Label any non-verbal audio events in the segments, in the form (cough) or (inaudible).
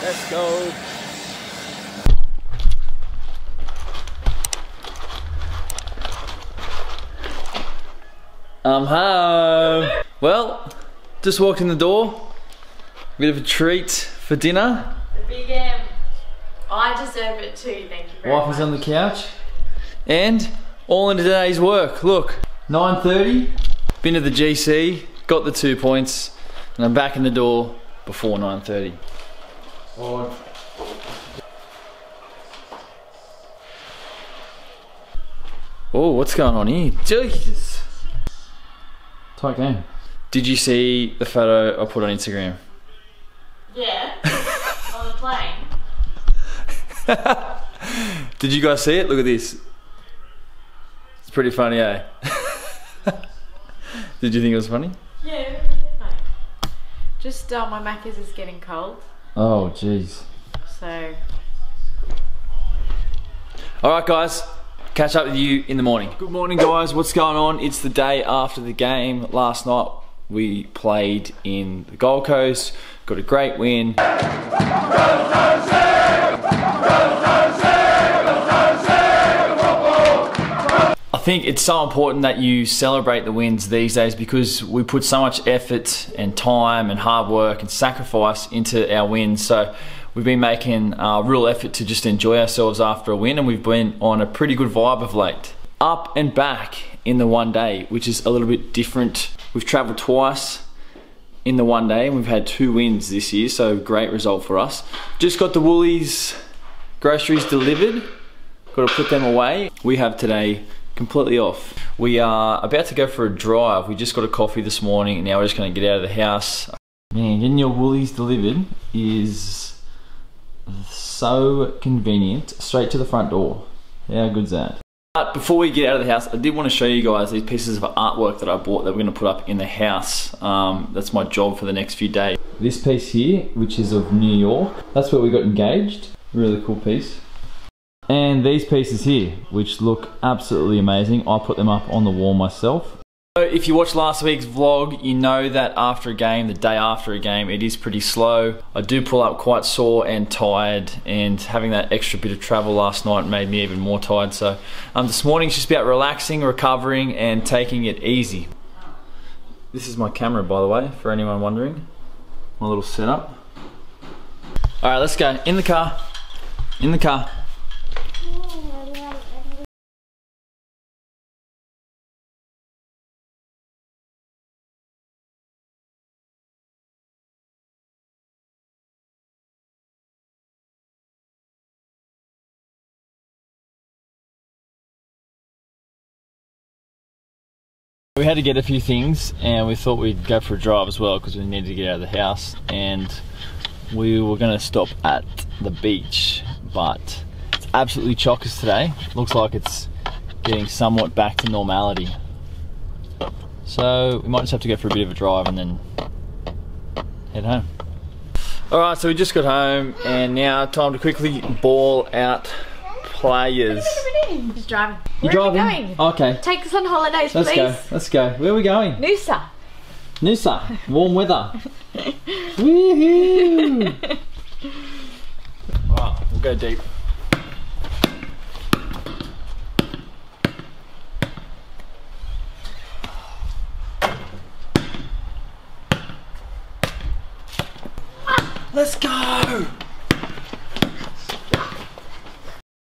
Let's go. Um, I'm home. Well, just walked in the door. Bit of a treat for dinner. The big M. I deserve it too, thank you very Wife much. on the couch. And all in today's work. Look, 9.30, been to the GC, got the two points, and I'm back in the door before 9.30. Oh, what's going on here? Jesus. Tight game. Did you see the photo I put on Instagram? Yeah. (laughs) on the plane. Did you guys see it? Look at this. It's pretty funny, eh? Did you think it was funny? Yeah, really funny. Just uh, my Macca's is getting cold, Oh, jeez. so All right, guys. Catch up with you in the morning. Good morning, guys. What's going on? It's the day after the game. Last night we played in the Gold Coast. Got a great win. Think it's so important that you celebrate the wins these days because we put so much effort and time and hard work and sacrifice into our wins. So we've been making a real effort to just enjoy ourselves after a win, and we've been on a pretty good vibe of late. Up and back in the one day, which is a little bit different. We've travelled twice in the one day, and we've had two wins this year, so great result for us. Just got the Woolies groceries delivered. Got to put them away. We have today completely off. We are about to go for a drive. We just got a coffee this morning, and now we're just going to get out of the house. Man, getting your Woolies delivered is so convenient. Straight to the front door. How good's that? But before we get out of the house, I did want to show you guys these pieces of artwork that I bought that we're going to put up in the house. Um, that's my job for the next few days. This piece here, which is of New York, that's where we got engaged. Really cool piece. And these pieces here, which look absolutely amazing. I put them up on the wall myself. So if you watched last week's vlog, you know that after a game, the day after a game, it is pretty slow. I do pull up quite sore and tired, and having that extra bit of travel last night made me even more tired. So um, this morning's just about relaxing, recovering, and taking it easy. This is my camera, by the way, for anyone wondering. My little setup. All right, let's go. In the car. In the car. We had to get a few things and we thought we'd go for a drive as well because we needed to get out of the house and we were going to stop at the beach but it's absolutely chockers today. Looks like it's getting somewhat back to normality. So we might just have to go for a bit of a drive and then head home. Alright, so we just got home and now time to quickly ball out players. Just driving. You're driving? are we going? Okay, Take us on holidays, please. let's go. Let's go. Where are we going? Noosa. Noosa, warm weather. (laughs) Woohoo! (laughs) Alright, we'll go deep.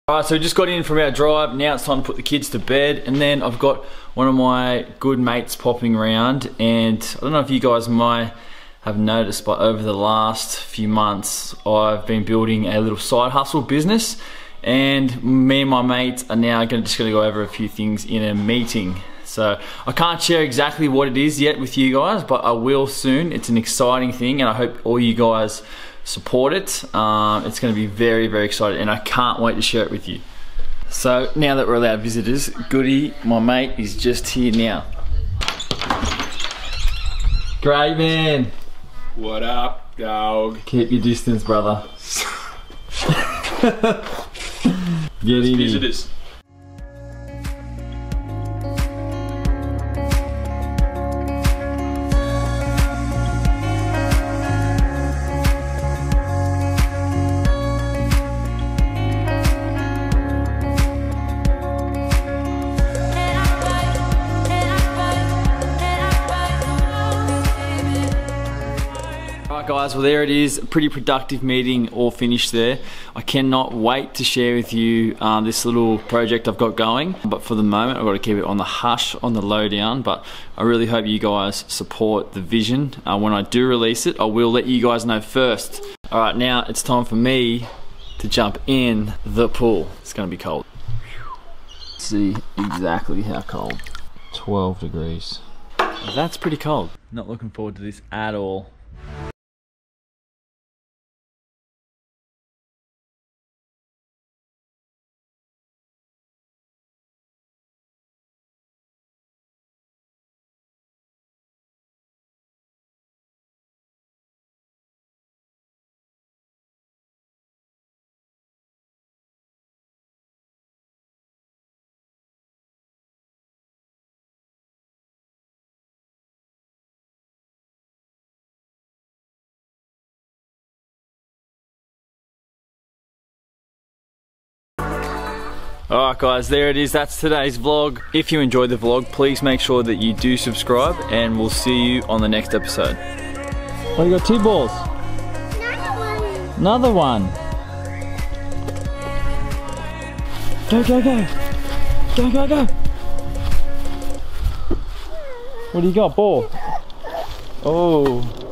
Alright, so we just got in from our drive. Now it's time to put the kids to bed. And then I've got one of my good mates popping around. And I don't know if you guys might have noticed, but over the last few months, I've been building a little side hustle business. And me and my mates are now gonna, just going to go over a few things in a meeting. So I can't share exactly what it is yet with you guys, but I will soon. It's an exciting thing, and I hope all you guys support it. Um, it's going to be very, very exciting, and I can't wait to share it with you. So now that we're allowed visitors, Goody, my mate, is just here now. Great man. What up, dog? Keep your distance, brother. (laughs) Get in. Visitors. Guys, well there it is, a pretty productive meeting all finished there. I cannot wait to share with you um, this little project I've got going, but for the moment I've got to keep it on the hush, on the lowdown, but I really hope you guys support the vision. Uh, when I do release it, I will let you guys know first. Alright, now it's time for me to jump in the pool. It's going to be cold. See exactly how cold. 12 degrees. That's pretty cold. Not looking forward to this at all. Alright guys, there it is. That's today's vlog. If you enjoyed the vlog, please make sure that you do subscribe and we'll see you on the next episode. Oh, you got two balls. Another one. Go, go, go. Go, go, go. What do you got? Ball. Oh.